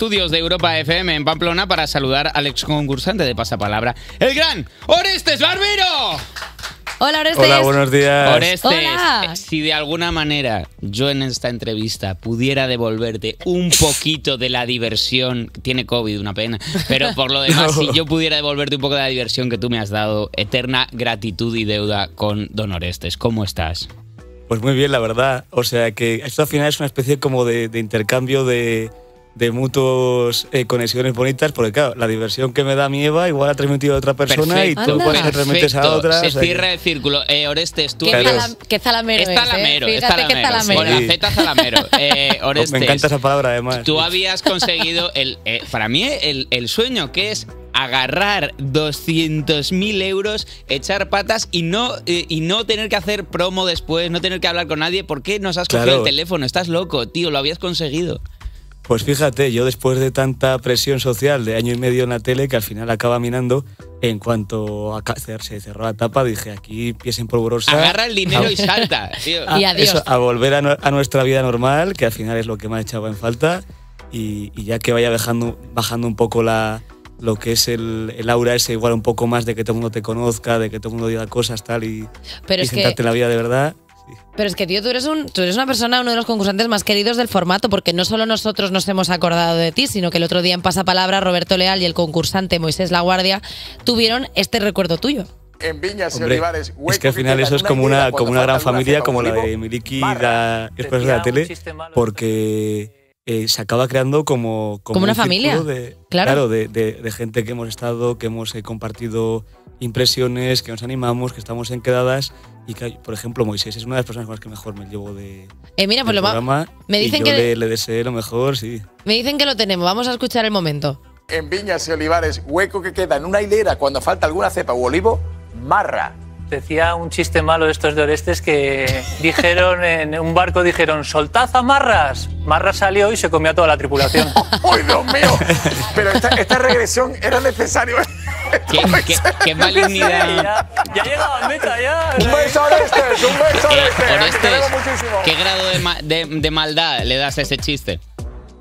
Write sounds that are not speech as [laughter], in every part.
estudios de Europa FM en Pamplona para saludar al ex concursante de Pasapalabra, el gran Orestes Barbero. Hola, Orestes. Hola, buenos días. Orestes, Hola. eh, si de alguna manera yo en esta entrevista pudiera devolverte un poquito de la diversión, tiene COVID, una pena, pero por lo [laughs] demás, No. si yo pudiera devolverte un poco de la diversión que tú me has dado, eterna gratitud y deuda con Don Orestes, ¿cómo estás? Pues muy bien, la verdad. O sea que esto al final es una especie como de, de intercambio de, de mutuos eh, conexiones bonitas, porque claro, la diversión que me da mi Eva igual ha transmitido a otra persona y tú pues, le transmites a otra. Se o sea cierra el círculo. Eh, Orestes, tú Qué, zala- qué zalamero Es es, talamero, ¿eh? es. Con la Z. Eh, Orestes, Me encanta esa palabra además. Tú habías conseguido, el, eh, para mí, el, el sueño que es agarrar 200.000 euros, echar patas y no, eh, y no tener que hacer promo después, no tener que hablar con nadie. ¿Por qué nos has cogido Claro. el teléfono? Estás loco, tío, lo habías conseguido. Pues fíjate, yo después de tanta presión social de año y medio en la tele, que al final acaba minando, en cuanto a se cerró la tapa, dije aquí pies en polvorosa. Agarra el dinero a- y [laughs] salta, tío. a, Y adiós. eso, a volver a, nu- a nuestra vida normal, que al final es lo que me ha echado en falta, y, y ya que vaya bajando, bajando un poco la, lo que es el, el aura ese, igual un poco más de que todo el mundo te conozca, de que todo el mundo diga cosas tal y, Pero y es que- centrarte en la vida de verdad. Pero es que, tío, tú eres, un, tú eres una persona, uno de los concursantes más queridos del formato, porque no solo nosotros nos hemos acordado de ti, sino que el otro día en Pasapalabra, Roberto Leal y el concursante Moisés La Guardia tuvieron este recuerdo tuyo. En Viñas y Hombre, Olivares, es que al final eso es como una, como una gran familia, como la de Miliki y la expresa de la tele, porque eh, se acaba creando como, Como una un familia, De, claro. de, de- de gente que hemos estado, que hemos eh, compartido impresiones, que nos animamos, que estamos en quedadas y que, por ejemplo, Moisés es una de las personas con las que mejor me llevo de, Eh, mira, pues del lo va- programa me y dicen yo que- le, le deseé lo mejor, sí. me dicen que lo tenemos. Vamos a escuchar el momento. En Viñas y Olivares, hueco que queda en una hilera cuando falta alguna cepa u olivo, marra. Decía un chiste malo de estos de Orestes que dijeron [laughs] en un barco, dijeron, soltad amarras. Marra salió y se comió a toda la tripulación. [laughs] ¡Ay, Dios mío! Pero esta, esta regresión era necesario. Qué, [laughs] qué- qué malignidad. ya, ya llegaba al meta, ya. Un beso a Orestes, un beso a Eh, Orestes. Orestes. ¿qué grado de, ma- de- de maldad le das a ese chiste?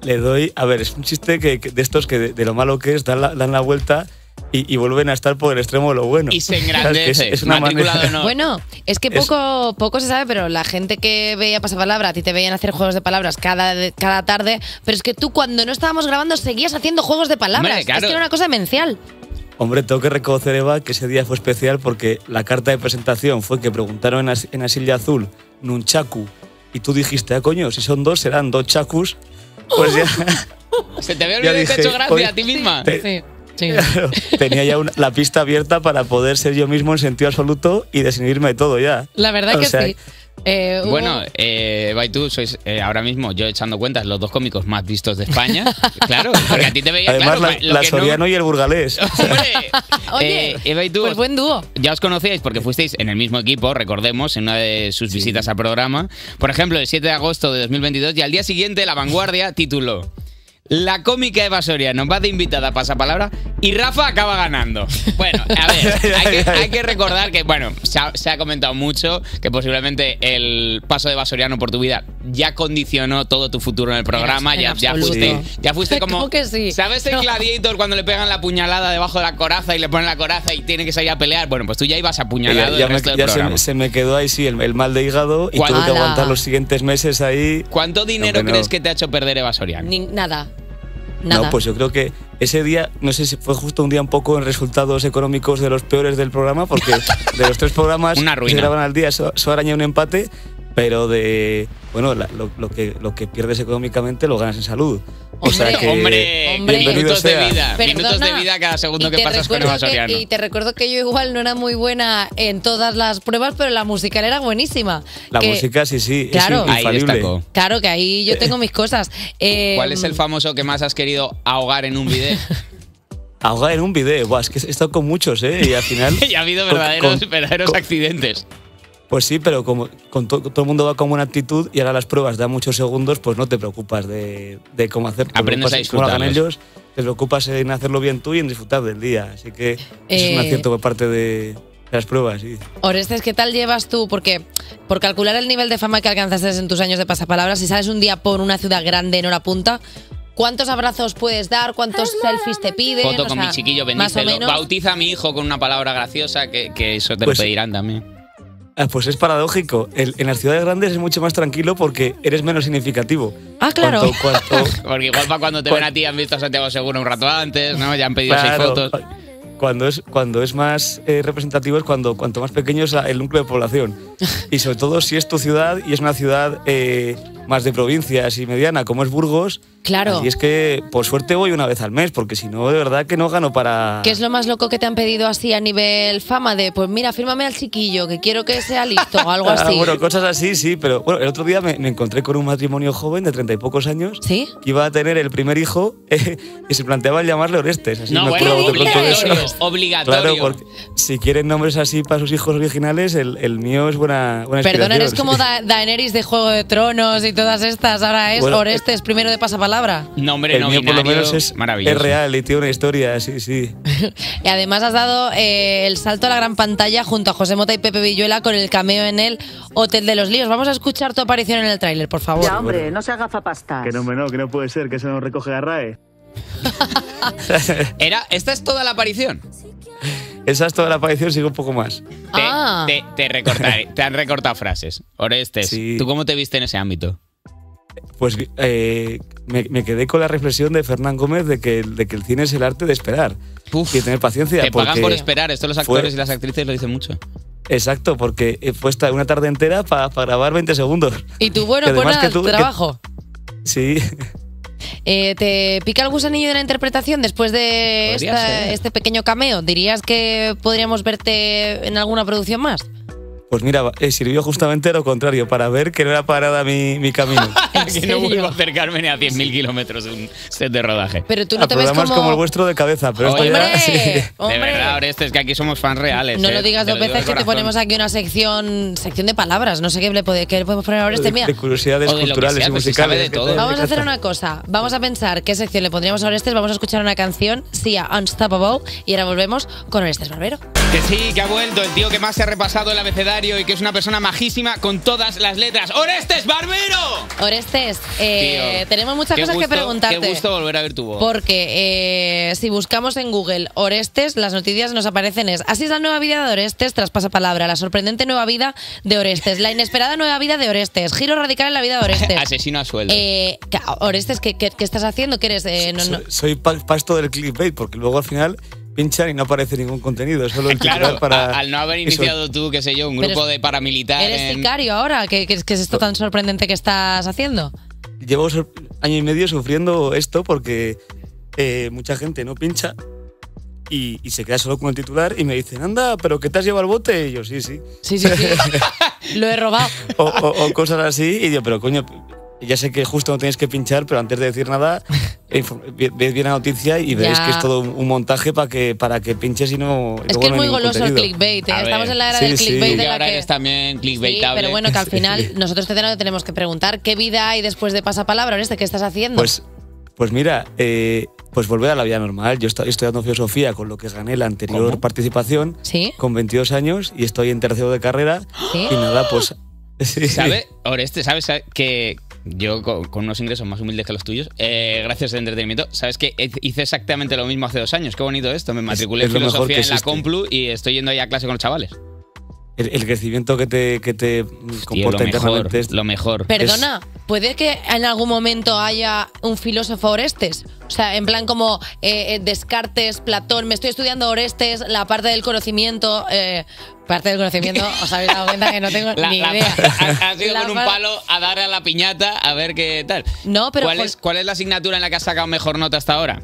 Le doy, a ver, es un chiste que, que de estos que de, de lo malo que es dan la, dan la vuelta y, y vuelven a estar por el extremo de lo bueno. Y se engrandece. Es, es una manera- no. Bueno, es que poco, poco se sabe, pero la gente que veía Pasapalabra, a ti te veían hacer juegos de palabras cada, cada tarde, pero es que tú cuando no estábamos grabando seguías haciendo juegos de palabras. Hombre, claro. Es que era una cosa demencial. Hombre, tengo que reconocer, Eva, que ese día fue especial porque la carta de presentación fue que preguntaron en la, en la silla azul, Nunchaku, y tú dijiste, ah, coño, si son dos, serán dos chacus. Pues ya [laughs] Se te ve [laughs] olvidado y te ha dije, hecho gracia oye, a ti misma. te- Sí, sí. [laughs] claro, tenía ya una- la pista abierta para poder ser yo mismo en sentido absoluto y desinhibirme de todo ya. La verdad O que sea, sí. Eh, hubo- Bueno, eh, Eva y tú sois eh, ahora mismo, yo echando cuentas, los dos cómicos más vistos de España. [laughs] claro, porque a ti te veía Además, claro, la, la que no- Soriano y el Burgalés. [laughs] Hombre, Oye, eh, Eva y tú pues buen dúo. ya os conocíais porque fuisteis en el mismo equipo, recordemos, en una de sus visitas al programa. Por ejemplo, el 7 de agosto de 2022 y al día siguiente La Vanguardia tituló La cómica Eva Soriano va de invitada a pasapalabra y Rafa acaba ganando. Bueno, a ver, [laughs] hay que, hay que recordar que, bueno, se ha, se ha comentado mucho que posiblemente el paso de Eva Soriano por tu vida ya condicionó todo tu futuro en el programa. En ya, ya, fuiste, ya fuiste [laughs] como. ¿Cómo que sí? ¿Sabes No. Gladiator cuando le pegan la puñalada debajo de la coraza y le ponen la coraza y tiene que salir a pelear? Bueno, pues tú ya ibas Ya, apuñalado ya el me- resto del ya se, programa. se me quedó ahí, sí, el, el mal de hígado y tuve que aguantar los siguientes meses ahí. ¿Cuánto dinero Hombre, no. crees que te ha hecho perder Eva Soriano? Ni- nada. Nada. No, pues yo creo que ese día, no sé si fue justo un día un poco en resultados económicos de los peores del programa, porque [laughs] de los tres programas Una ruina. se graban al día, so- solo araña un empate, pero de, bueno, la- lo, lo que, lo que pierdes económicamente lo ganas en salud. O sea que, Hombre, Hombre. bienvenido minutos de sea. vida. Perdona, minutos de vida cada segundo que pasas con Eva que- Soriano. Y te recuerdo que yo igual no era muy buena en todas las pruebas, pero la musical era buenísima. La Que- música sí, sí, Claro. es Ahí destacó. Claro que ahí yo tengo mis cosas. Eh, [laughs] ¿Cuál es el famoso que más has querido ahogar en un video? [laughs] Ahogar en un video, Buah, es que he estado con muchos, ¿eh? Y al final... [laughs] y ha habido con- verdaderos, con- verdaderos con- accidentes. Pues sí, pero como con to- todo el mundo va con buena actitud y ahora las pruebas dan muchos segundos, pues no te preocupas de, de cómo hacer. Aprendes a cómo disfrutarlos. ellos, te preocupas en hacerlo bien tú y en disfrutar del día. Así que eso es Eh, un acierto por parte de, de las pruebas, sí. Orestes, ¿qué tal llevas tú? Porque por calcular el nivel de fama que alcanzaste en tus años de pasapalabras, si sales un día por una ciudad grande en hora punta, ¿Cuántos abrazos puedes dar? ¿Cuántos selfies te piden? Foto O con sea, mi chiquillo, Más o bendícelo. menos. Bautiza a mi hijo con una palabra graciosa, que, que eso te Pues- lo pedirán también. Ah, Pues es paradójico. El- en las ciudades grandes es mucho más tranquilo porque eres menos significativo. Ah, claro. Cuanto- cuanto- [laughs] Porque igual para cuando te ven a ti han visto a Santiago Seguro un rato antes, ¿no? Ya han pedido seis Claro, fotos. Cuando es, cuando es más eh, representativo es cuando cuanto más pequeño es el núcleo de población. Y sobre todo si es tu ciudad y es una ciudad eh, más de provincias y mediana, como es Burgos. Claro. Y es que, por suerte, voy una vez al mes, porque si no, de verdad que no gano para. ¿Qué es lo más loco que te han pedido así a nivel fama? De, pues mira, fírmame al chiquillo, que quiero que sea listo o algo [laughs] Ah, así. bueno, cosas así, sí, pero bueno, el otro día me, me encontré con un matrimonio joven de treinta y pocos años ¿Sí? que iba a tener el primer hijo [laughs] eh, y se planteaba el llamarle Orestes. Así No, me bueno, acuerdo de eso. obligatorio, obligatorio. Claro, porque si quieren nombres así para sus hijos originales, el, el mío es buena, buena Perdona, eres como. [laughs] Da- Daenerys de Juego de Tronos y todas estas. Ahora es Bueno, Orestes primero de pasapalabra. Nombre El no mío por lo menos es, maravilloso. es real y tiene una historia, sí, sí. [laughs] Y además has dado eh, el salto a la gran pantalla junto a José Mota y Pepe Villuela con el cameo en el Hotel de los Líos. Vamos a escuchar tu aparición en el tráiler, por favor. Ya, hombre, no se haga zapastas. no, no, que no puede ser, que eso no recoge la RAE. [laughs] Era, ¿Esta es toda la aparición? Esa es toda la aparición, sigue un poco más. Te, Ah. te, te recortaré- te han recortado frases. Orestes, Sí. ¿tú cómo te viste en ese ámbito? Pues eh, me, me quedé con la reflexión de Fernán Gómez de que, de que el cine es el arte de esperar Uf, y de tener paciencia. te pagan por esperar. Esto los fue- actores y las actrices lo dicen mucho. Exacto, porque he puesto una tarde entera para grabar 20 segundos. Y tú, bueno, [laughs] pues nada, que tú- que- trabajo. Sí, [laughs] Eh, ¿Te pica el gusanillo de la interpretación después de esta- este pequeño cameo? ¿Dirías que podríamos verte en alguna producción más? pues mira, eh, sirvió justamente lo contrario, para ver que no era parada mi, mi camino. [laughs] ¿En que serio? no vuelvo a acercarme ni a 100.000 kilómetros de un set de rodaje. Pero tú no A te ves como... como... el vuestro de cabeza, pero esto ya... [laughs] sí. De ¡Hombre! verdad, Orestes, que aquí somos fans reales. No ¿eh? lo digas Te dos veces que te ponemos aquí una sección sección de palabras. No sé qué le, puede- qué le podemos poner ahora este. de, Mira, de curiosidades de culturales sea, y pues si musicales. de todo. vamos a hacer una cosa. Vamos a pensar qué sección le pondríamos a Orestes. Vamos a escuchar una canción, Sia Unstoppable, y ahora volvemos con Orestes Barbero. Que sí, que ha vuelto el tío que más se ha repasado el abecedario y que es una persona majísima con todas las letras. ¡Orestes Barbero! Orestes, eh, Tío, tenemos muchas cosas que preguntarte. Qué gusto volver a ver tu voz. Porque eh, si buscamos en Google Orestes, las noticias nos aparecen es así es la nueva vida de Orestes, traspasa palabra, la sorprendente nueva vida de Orestes, la inesperada nueva vida de Orestes, giro radical en la vida de Orestes. [laughs] Asesino a sueldo. Eh, Orestes, ¿qué, qué, qué estás haciendo? ¿Qué eres? Eh, no, no. Soy, soy pa- pasto del clickbait, porque luego al final pinchan y no aparece ningún contenido, solo el [laughs] Claro, titular para... al no haber eso. iniciado tú, qué sé yo, un grupo de paramilitares. ¿Eres sicario ahora? ¿Qué, qué, qué es esto tan sorprendente que estás haciendo? Llevo año y medio sufriendo esto porque eh, mucha gente no pincha y, y se queda solo con el titular y me dicen, anda, pero ¿qué te has llevado al bote? Y yo, sí, sí. Sí, sí, sí. [laughs] Lo he robado. O, o- o cosas así. Y yo, pero coño, ya sé que justo no tenéis que pinchar, pero antes de decir nada, [laughs] info- ve- ved bien la noticia y veréis Ya. que es todo un, montaje para que, para que pinches y no. Es que es no muy goloso el clickbait. ¿eh? Estamos en la era sí, del sí. clickbait Tú de la ahora que... eres también Sí, clickbaitable. pero bueno, que al [laughs] final nosotros te tenemos que preguntar qué vida hay después de pasapalabra, Oreste, ¿qué estás haciendo? Pues, pues mira, eh, pues volver a la vida normal. Yo estoy estudiando filosofía, con lo que gané la anterior ¿Cómo? participación, ¿Sí? con 22 años, y estoy en tercero de carrera. ¿Sí? Y nada, pues. [gasps] [laughs] sí. ¿Sabes, Oreste, sabes que yo con, con unos ingresos más humildes que los tuyos, eh, gracias al entretenimiento, sabes que hice exactamente lo mismo hace dos años. Qué bonito esto. Me matriculé es en filosofía en la. Complu y estoy yendo ahí a clase con los chavales. El, el crecimiento que te, que te Tío, lo comporta mejor, internamente es- lo mejor. Perdona, ¿puede que en algún momento haya un filósofo Orestes? O sea, en plan como eh, eh, Descartes, Platón, me estoy estudiando Orestes, la parte del conocimiento... eh, parte del conocimiento, [laughs] os habéis dado cuenta que no tengo La- ni la- idea. [laughs] ha, ha sido La con un palo a dar a la piñata a ver qué tal. No, pero ¿Cuál, es, ¿Cuál es la asignatura en la que has sacado mejor nota hasta ahora?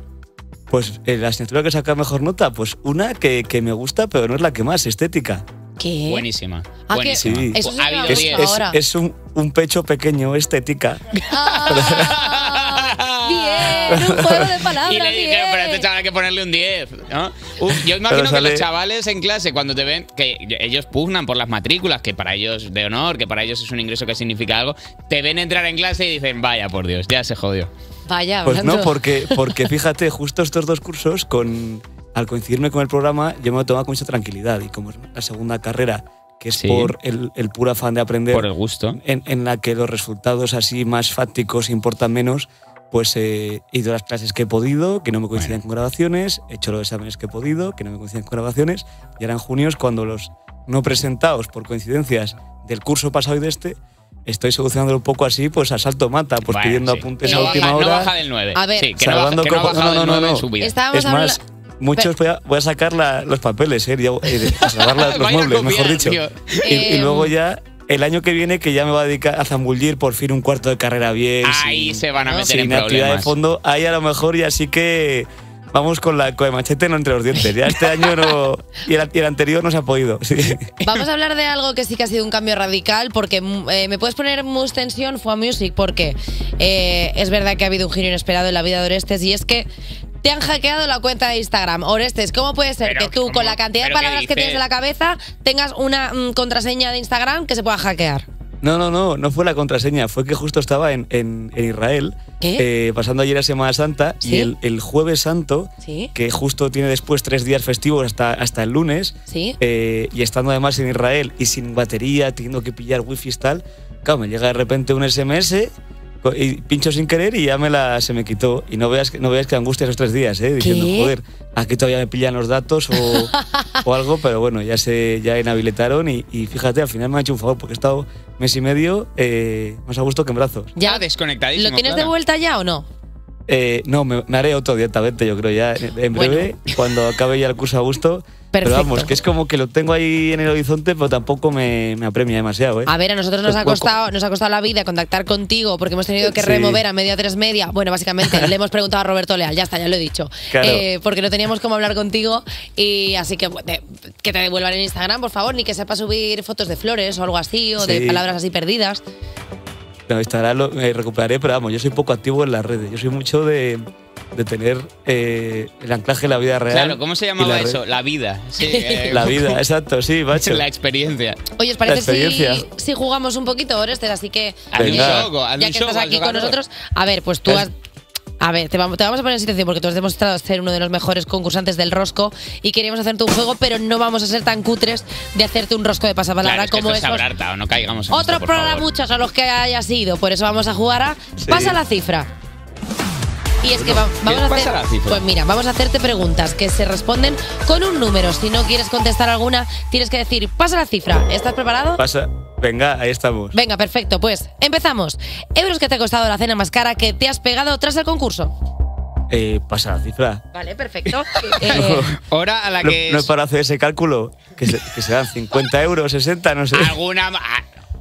Pues eh, la asignatura que saca mejor nota, pues una que, que me gusta, pero no es la que más, estética. ¿Qué? Buenísima. Ah, buenísima. Sí. Ha habido Es, gusta 10. es- un, un pecho pequeño, estética. Ah, bien, un juego de palabras, Y le dije, bien. pero a este chaval hay que ponerle un 10. ¿no? Uf, yo imagino que los chavales en clase, cuando te ven, que ellos pugnan por las matrículas, que para ellos de honor, que para ellos es un ingreso que significa algo, te ven entrar en clase y dicen, vaya por Dios, ya se jodió. Vaya, Pues no, porque, porque fíjate, justo estos dos cursos, con, al coincidirme con el programa, yo me lo tomaba con mucha tranquilidad. Y como es la segunda carrera, que es Sí. por el, el puro afán de aprender, Por el gusto. en, en la que los resultados así más fácticos importan menos, pues eh, he ido a las clases que he podido, que no me coincidían con grabaciones, he hecho los exámenes que he podido, que no me coincidían con grabaciones, y ahora en junio es cuando los no presentados por coincidencias del curso pasado y de este, estoy solucionándolo un poco así, pues a salto mata, pues Bueno, pidiendo sí. apuntes no a baja- última no hora. baja del 9. A ver. Sí, que no, baja, Salvando que no no, no, del no, 9 en no. su vida. Estábamos Es más, muchos voy a, voy a sacar la- los papeles, ¿eh? Eh, a salvar la- [laughs] los muebles, copiar, mejor dicho. Y, y Em. luego ya, el año que viene, que ya me va a dedicar a zambullir por fin un cuarto de carrera bien. Ahí sin- se van a meter sin en actividad de fondo. Ahí a lo mejor y así que vamos con, la, con el machete no entre los dientes. Ya este año no. Y el, y el anterior no se ha podido. [laughs] Sí. Vamos a hablar de algo que sí que ha sido un cambio radical, porque mm, eh, me puedes poner Mus Tensión, fue a Music, porque eh, es verdad que ha habido un giro inesperado en la vida de Orestes y es que te han hackeado la cuenta de Instagram. Orestes, ¿cómo puede ser Pero, que tú, ¿cómo? con la cantidad de ¿Pero qué palabras que tienes en la cabeza, tengas una mm, contraseña de Instagram que se pueda hackear? No, no, no, no fue la contraseña, fue que justo estaba en, en- en Israel, eh, pasando ayer a Semana Santa, ¿Sí? y el, el Jueves Santo, ¿Sí? que justo tiene después tres días festivos hasta, hasta el lunes, ¿Sí? eh, y estando además en Israel y sin batería, teniendo que pillar wifi y tal, claro, me llega de repente un SMS y pincho sin querer y ya me la, se me quitó. Y no veas, que- no veas que angustia esos tres días, ¿eh? diciendo, ¿Qué? joder, aquí todavía me pillan los datos o, [laughs] o algo, pero bueno, ya se ya inhabilitaron y, y fíjate, al final me ha hecho un favor porque he estado mes y medio eh, más a gusto que en brazos. ¿Ya Ah, desconectadísimo. ¿Lo tienes de vuelta ya o no? Eh, no, me, me haré otro directamente, yo creo, ya en en breve, cuando acabe ya el curso a gusto. Pero vamos, que es como que lo tengo ahí en el horizonte, pero tampoco me, me apremia demasiado, ¿eh? A ver, a nosotros nos ha costado, nos ha costado la vida contactar contigo porque hemos tenido que Sí. remover a media tres media. Bueno, básicamente le hemos preguntado a Roberto Leal, ya está, ya lo he dicho. Claro. Eh, porque no teníamos cómo hablar contigo y así que de- que te devuelvan en Instagram, por favor, ni que sepa subir fotos de flores o algo así o de palabras así perdidas. No, Instagram lo recuperaré, pero vamos, yo soy poco activo en las redes. Yo soy mucho de, de tener eh, el anclaje en la vida real. Claro, ¿cómo se llamaba la eso? La vida. Sí, [laughs] eh, La vida, exacto, sí, [laughs] macho. La experiencia. Oye, ¿os parece si, si jugamos un poquito, Orestes? Así que, Venga. ya que estás aquí con nosotros, a ver, pues tú Es- has... A ver, te vamos, te vamos a poner en situación porque tú has demostrado ser uno de los mejores concursantes del rosco y queríamos hacerte un juego, pero no vamos a ser tan cutres de hacerte un rosco de pasapalabra Claro, es que como esto es esos Sabrarta, no caigamos en otros esto, por favor. programuchos a los que haya sido. Por eso vamos a jugar a Sí. Pasa la cifra. Y es que va- vamos a ¿qué hacer, pasa la cifra? pues mira, vamos a hacerte preguntas que se responden con un número. Si no quieres contestar alguna, tienes que decir pasa la cifra. ¿Estás preparado? Pasa, venga, ahí estamos. Venga, perfecto. Pues empezamos. Euros que te ha costado la cena más cara que te has pegado tras el concurso. Eh, pasa la cifra. Vale, perfecto. [laughs] Eh, Hora a la No, que no es- es para hacer ese cálculo, que, se, que serán 50 euros, 60, no sé. alguna ma-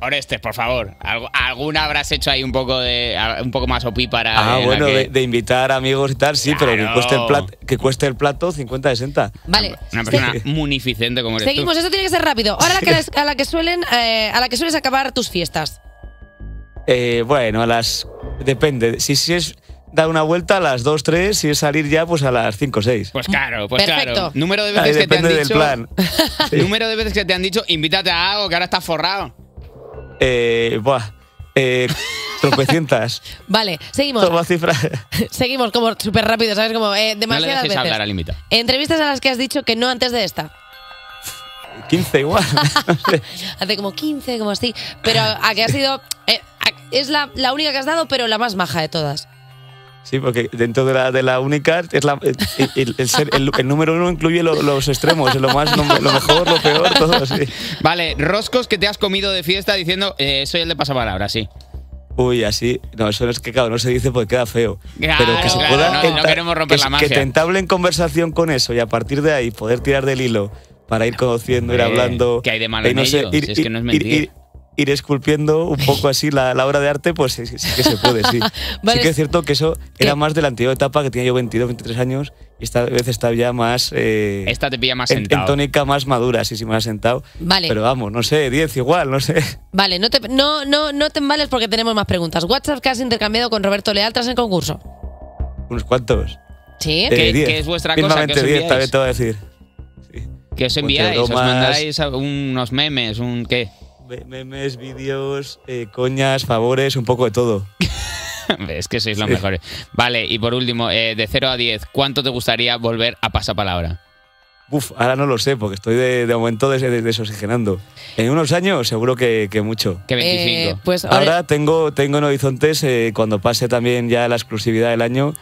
Orestes, por favor. alguna habrás hecho ahí un poco de un poco más opi para Ah, la bueno, que- de, de invitar amigos y tal, sí, pero que cueste, el plato, que cueste el plato 50, 60. vale. una persona Se- munificente como eres Seguimos, tú. eso tiene que ser rápido. Ahora a la que, a la que suelen, eh, a la que sueles acabar tus fiestas. Eh, bueno, a las. Depende. Si, si es dar una vuelta a las 2, 3, si es salir ya, pues a las 5, 6. Pues claro, pues Perfecto. claro. Número de Ahí veces que te han depende del dicho. plan. [laughs] Sí. Número de veces que te han dicho, invítate a algo que ahora estás forrado. Eh, buah. Eh, tropecientas. [laughs] Vale, seguimos. Toma cifra. [laughs] Seguimos como súper rápido, ¿sabes? Como eh, No le demasiadas dejes veces. hablar al invitado. Entrevistas a las que has dicho que no antes de esta. 15 igual. No [laughs] sé. Hace como 15, como así. Pero a que ha sido. eh, a- es la, la única que has dado, pero la más maja de todas. Sí, porque dentro de la, de la única es la, el, el- el ser- el- el número uno incluye lo- los extremos, lo más, lo, lo mejor, lo peor, todo sí. Vale, roscos que te has comido de fiesta diciendo, eh, soy el de pasapalabra, sí. Uy, así. No, eso es que, claro, no se dice porque queda feo. Claro, Pero que se claro, pueda. no- no queremos romper que, la Que magia. te entablen conversación con eso y a partir de ahí poder tirar del hilo para ir conociendo, ir hablando. ¿qué hay de malo en ello? Si es que no es mentir. ir- ir esculpiendo un poco así la, la obra de arte, pues sí, sí que se puede, sí. [laughs] Vale. Sí que es cierto que eso ¿Qué? era más de la anterior etapa que tenía yo 22, 23 años y esta vez está ya más. eh, Esta te pilla más en, en sentado. tónica más madura, sí, sí, más sentado. Vale. Pero vamos, no sé, 10 igual, no sé. Vale, no te, no, no, no te embales porque tenemos más preguntas. WhatsApp que has intercambiado con Roberto Leal tras el concurso. Unos cuantos. ¿Sí? ¿Qué- Eh, 10. qué es vuestra cosa? ¿Qué os 10, enviáis? también te voy a decir. Sí. ¿Qué os Muchas enviáis? ¿Os mandáis unos memes? ¿Un qué? Me- Memes, vídeos, eh, coñas, favores, un poco de todo. [laughs] es que sois los Sí. mejores. Vale, y por último, eh, de 0 a 10, ¿cuánto te gustaría volver a pasapalabra? Uf, ahora no lo sé, porque estoy de, de momento des- des- desoxigenando. En unos años seguro que, que mucho. Que 25. Eh, pues, ahora tengo, tengo en horizontes, eh, cuando pase también ya la exclusividad del año,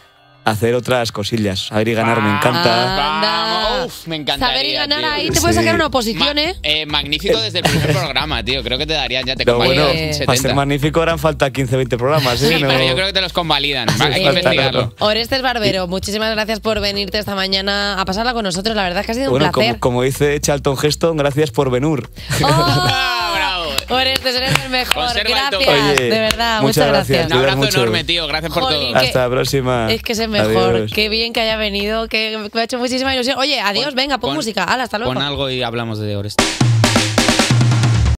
hacer otras cosillas. Saber y ganar me encanta. Uf, me encantaría. Saber y ganar tío. ahí te puedes Sí. sacar una oposición, ¿eh? Eh, magnífico desde el primer [laughs] programa, tío. Creo que te darían ya te Pero bueno, convalidan para ser 70. magnífico harán falta 15, 20 programas, ¿eh? Sí, No- pero yo creo que te los convalidan. Va, Hay que investigarlo. Orestes Barbero, muchísimas gracias por venirte esta mañana a pasarla con nosotros. La verdad es que ha sido un Bueno, placer. como, como dice Charlton Heston, gracias por venir. [laughs] Orestes, eres el mejor. Conserva el Gracias. Oye, de verdad. muchas Muchas gracias, gracias. Un abrazo mucho. enorme, tío. Gracias por Jolín, todo. que- Hasta la próxima. Es que es el mejor. Adiós. Qué bien que haya venido, que me ha hecho muchísima ilusión. Oye, adiós, venga, pon, pon- música. Hala, hasta luego. Pon algo y hablamos de Oreste.